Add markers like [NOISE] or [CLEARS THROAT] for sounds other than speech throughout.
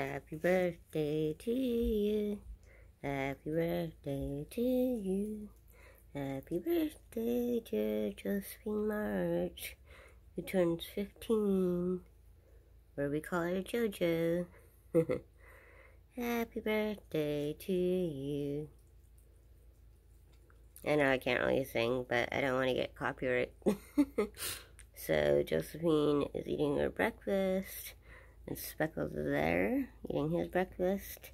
Happy birthday to you. Happy birthday to you. Happy birthday, dear Josephine March, who turns 15, where we call her JoJo. [LAUGHS] Happy birthday to you. I know I can't really sing, but I don't want to get copyright. [LAUGHS] so Josephine is eating her breakfast, and Speckles is there eating his breakfast.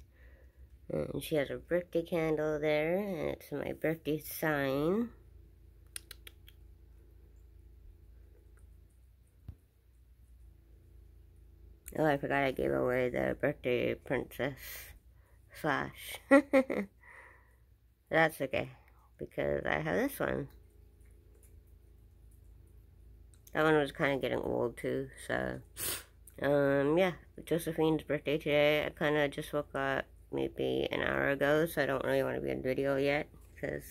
And she has a birthday candle there, and it's my birthday sign. Oh, I forgot I gave away the birthday princess slash. [LAUGHS] That's okay, because I have this one. That one was kind of getting old too, so... Um, yeah, Josephine's birthday today. I kind of just woke up maybe an hour ago, so I don't really want to be in video yet, because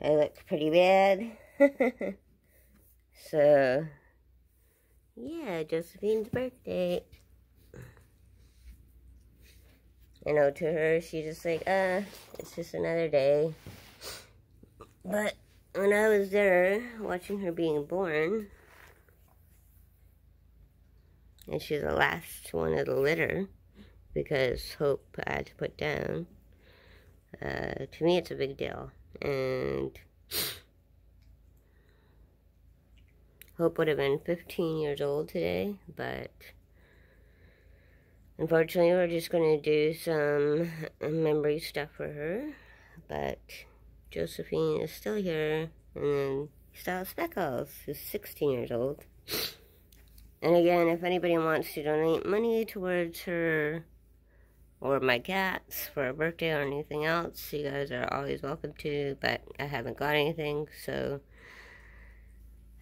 I look pretty bad. [LAUGHS] so, yeah, Josephine's birthday. You know, to her, she's just like, uh, it's just another day. But when I was there watching her being born, and she's the last one of the litter because Hope I had to put down. Uh, to me, it's a big deal. And Hope would have been 15 years old today, but unfortunately, we're just going to do some memory stuff for her. But Josephine is still here, and then Style Speckles, who's 16 years old. And again, if anybody wants to donate money towards her or my cats for a birthday or anything else, you guys are always welcome to, but I haven't got anything, so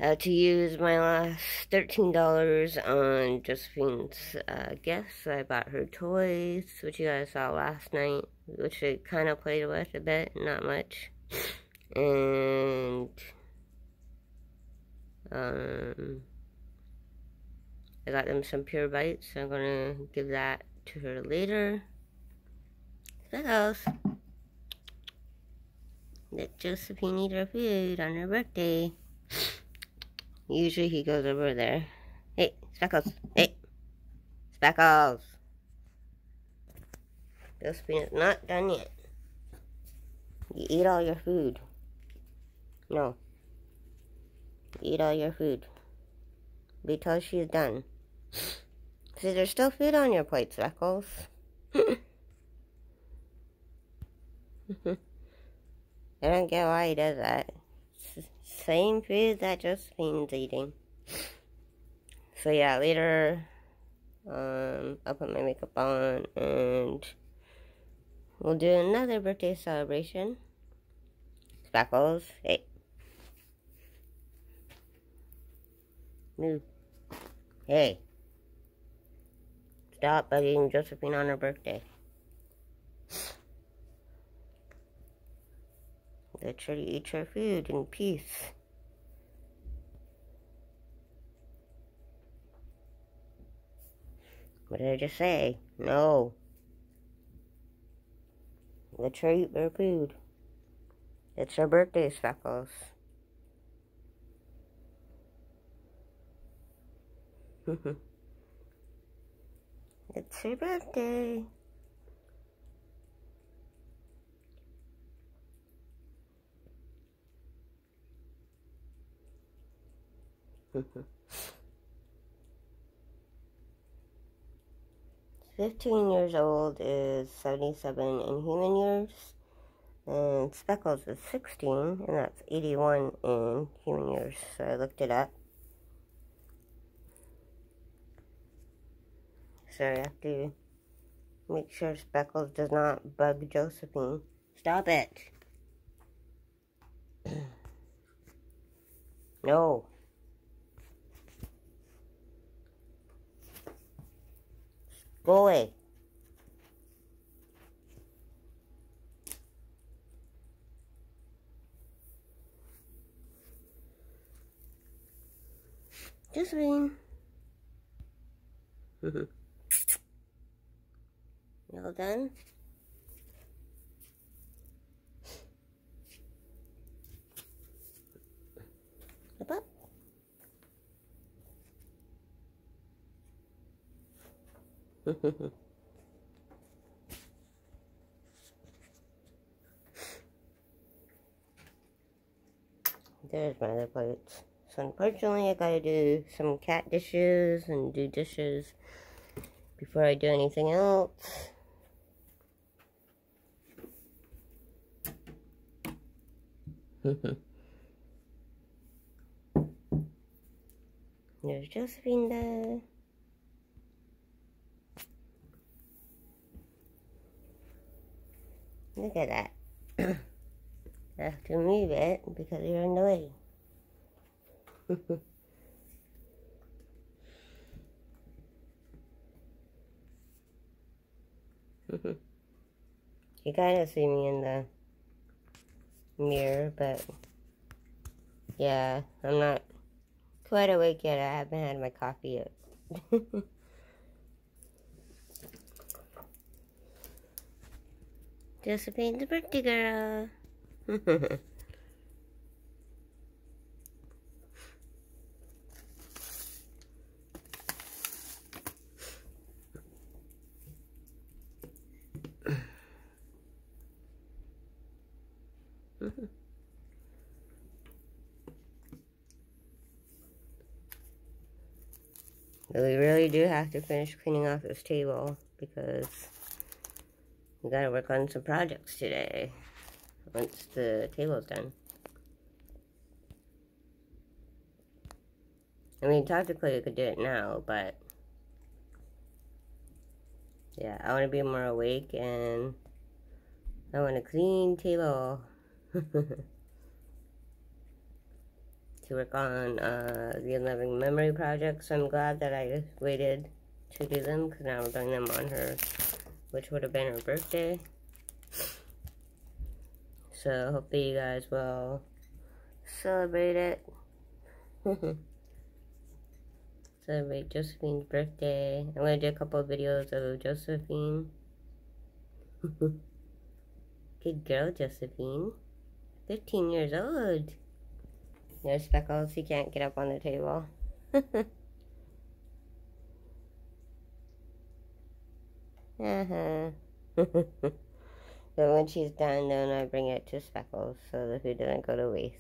uh, to use my last $13 on Josephine's uh, gifts. I bought her toys, which you guys saw last night, which I kind of played with a bit, not much. And, um, I got them some pure bites. So I'm going to give that to her later. So let Josephine eat her food on her birthday. [GASPS] Usually he goes over there. Hey, Speckles. Hey, Speckles. Josephine is not done yet. You eat all your food. No. You eat all your food. Because she's done. See, there's still food on your plate, Speckles. [LAUGHS] I don't get why he does that. Same food that Josephine's eating. So yeah, later, um, I'll put my makeup on and we'll do another birthday celebration. Speckles, hey. Move. Hey. Stop bugging Josephine on her birthday. Let her eat her food in peace. What did I just say? No. Let her eat her food. It's her birthday, Speckles. [LAUGHS] It's her birthday. [LAUGHS] Fifteen years old is seventy-seven in human years, and Speckles is sixteen, and that's eighty-one in human years. So I looked it up. So I have to make sure Speckles does not bug Josephine. Stop it. [CLEARS THROAT] no. Go away. Josephine. [LAUGHS] All done? Up up. There's my other plates. So unfortunately I gotta do some cat dishes and do dishes before I do anything else. There's Josephine there. Look at that. I have to move it because you're in the way. you of see me in the mirror, but yeah, I'm not quite awake yet. I haven't had my coffee yet. [LAUGHS] Josephine's birthday girl. [LAUGHS] we really do have to finish cleaning off this table because we gotta work on some projects today once the table's done. I mean, technically, you could do it now, but yeah, I want to be more awake and I want a clean table. [LAUGHS] to work on uh, the In Loving Memory project. So I'm glad that I waited to do them because now I'm doing them on her, which would have been her birthday. So hopefully you guys will celebrate it. [LAUGHS] celebrate Josephine's birthday. I'm going to do a couple of videos of Josephine. [LAUGHS] Good girl, Josephine. 15 years old. No speckles, he can't get up on the table. [LAUGHS] uh-huh. [LAUGHS] so when she's done, then I bring it to Speckles so the food doesn't go to waste.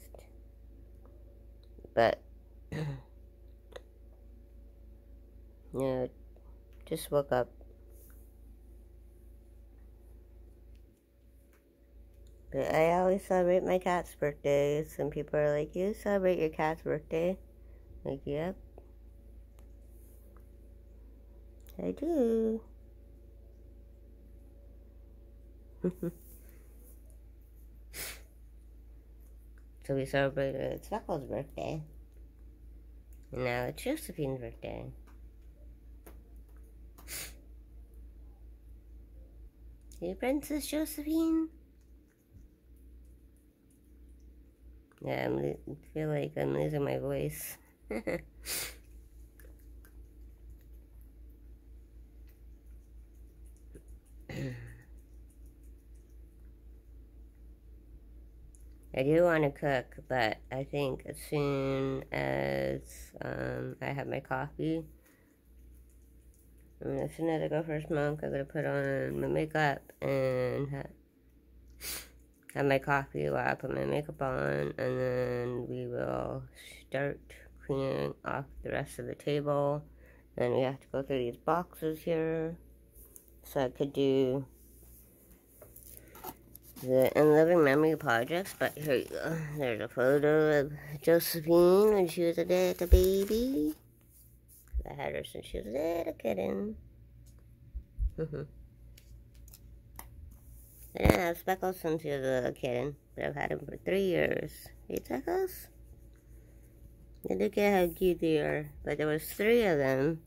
But, [CLEARS THROAT] yeah, just woke up But I always celebrate my cat's birthday. Some people are like, you celebrate your cat's birthday? Like, yep. I do. [LAUGHS] so we celebrated Speckles' birthday. And now it's Josephine's birthday. Hey, Princess Josephine. Yeah, I feel like I'm losing my voice. I do want to cook, but I think as soon as um, I have my coffee, as soon as I go for a smoke, I'm going to put on my makeup and have my coffee while I put my makeup on, and then we will start cleaning off the rest of the table. Then we have to go through these boxes here. So I could do the In Loving Memory projects, but here you go. There's a photo of Josephine when she was a little baby. I had her since she was a little kitten. Mm-hmm. [LAUGHS] Yeah, Speckles since he was a little kitten, but I've had him for three years. Hey, Speckles? And look at how cute they are. But there was three of them.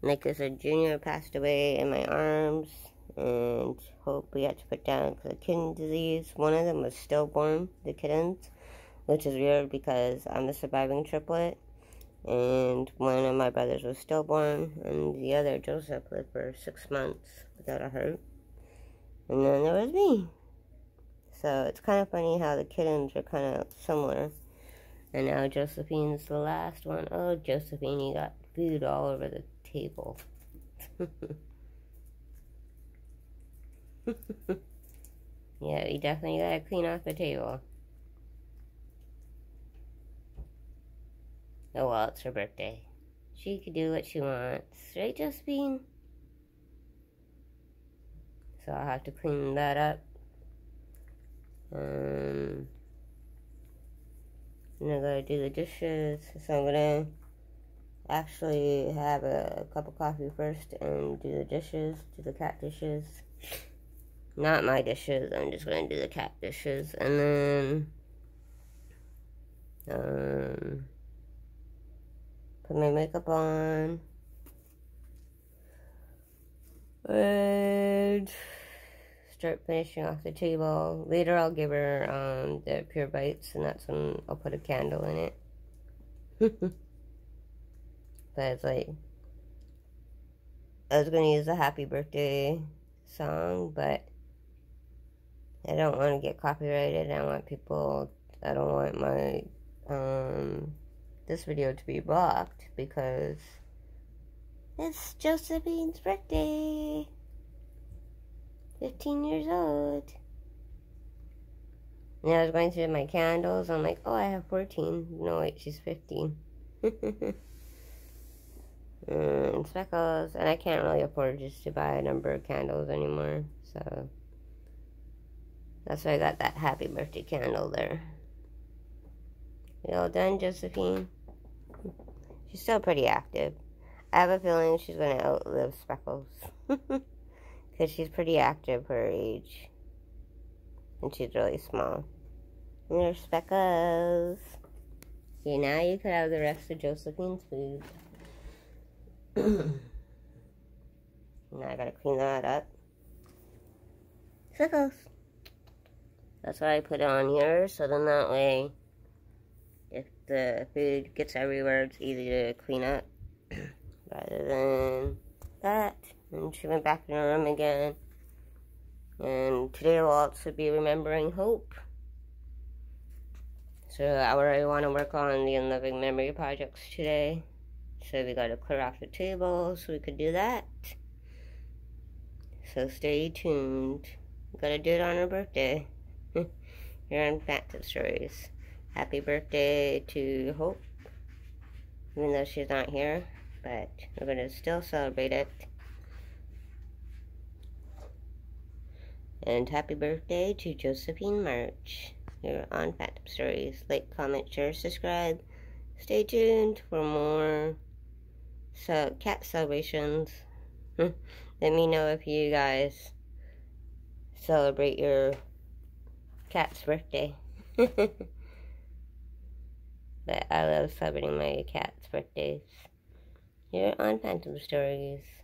Like I said, Junior passed away in my arms, and Hope we had to put down because of kidney disease. One of them was stillborn, the kittens, which is weird because I'm the surviving triplet. And one of my brothers was stillborn, and the other, Joseph, lived for six months without a heart. And then there was me. So it's kind of funny how the kittens are kind of similar. And now Josephine's the last one. Oh, Josephine, you got food all over the table. [LAUGHS] yeah, you definitely gotta clean off the table. Oh well, it's her birthday. She can do what she wants, right, Josephine? So I'll have to clean that up. Um, and I gotta do the dishes, so I'm gonna actually have a, a cup of coffee first and do the dishes, do the cat dishes. Not my dishes, I'm just gonna do the cat dishes, and then, um, put my makeup on, and start finishing off the table. Later I'll give her um, the Pure Bites, and that's when I'll put a candle in it. [LAUGHS] but it's like, I was going to use a happy birthday song, but I don't want to get copyrighted. I want people, I don't want my, um, this video to be blocked because it's Josephine's birthday. 15 years old. And I was going through my candles. I'm like, oh, I have 14. No, wait, she's 15. and [LAUGHS] mm, speckles. And I can't really afford just to buy a number of candles anymore. So that's why I got that happy birthday candle there. You all done, Josephine? She's still pretty active. I have a feeling she's going to outlive Speckles. [LAUGHS] Because she's pretty active for her age. And she's really small. And there's Speckles. Okay, now you could have the rest of Josephine's food. [CLEARS THROAT] now I gotta clean that up. Speckles. That's why I put it on here, so then that way, if the food gets everywhere, it's easy to clean up. [CLEARS THROAT] Rather than that. And she went back in her room again. And today will also be remembering hope. So I already want to work on the in loving memory projects today. So we got to clear off the table so we could do that. So stay tuned. Gotta do it on her birthday. Here on Phantom Stories. Happy birthday to Hope. Even though she's not here. But we're gonna still celebrate it. And happy birthday to Josephine March here on Phantom Stories. Like, comment, share, subscribe. Stay tuned for more so cat celebrations. [LAUGHS] Let me know if you guys celebrate your cat's birthday. [LAUGHS] but I love celebrating my cat's birthdays here on Phantom Stories.